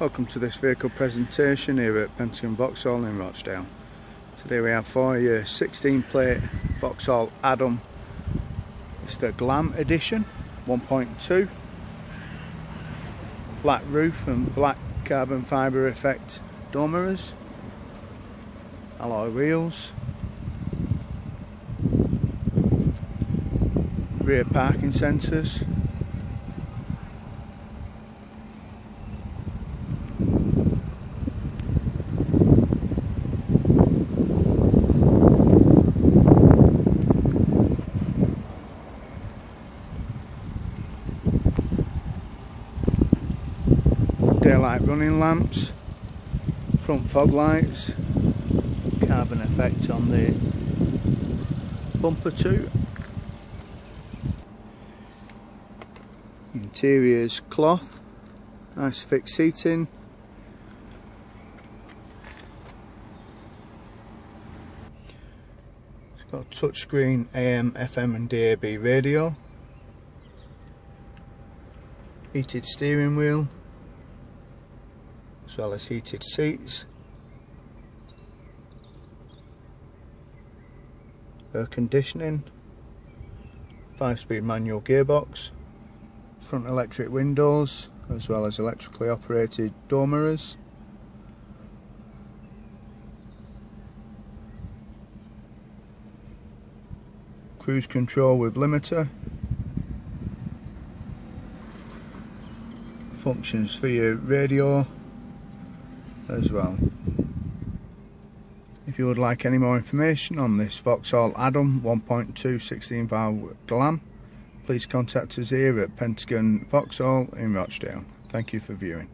Welcome to this vehicle presentation here at Pentagon Vauxhall in Rochdale. Today we have for you 16 plate Vauxhall Adam. It's the Glam edition 1.2. Black roof and black carbon fibre effect door mirrors. Alloy wheels. Rear parking sensors. Daylight running lamps, front fog lights, carbon effect on the bumper too. Interiors cloth, nice thick seating. It's got touchscreen AM, FM and DAB radio. Heated steering wheel, as well as heated seats. Air conditioning. 5 speed manual gearbox. Front electric windows as well as electrically operated door mirrors. Cruise control with limiter. Functions for your radio as well. If you would like any more information on this Vauxhall Adam 1.2 16 valve Glam, please contact us here at Pentagon Vauxhall in Rochdale. Thank you for viewing.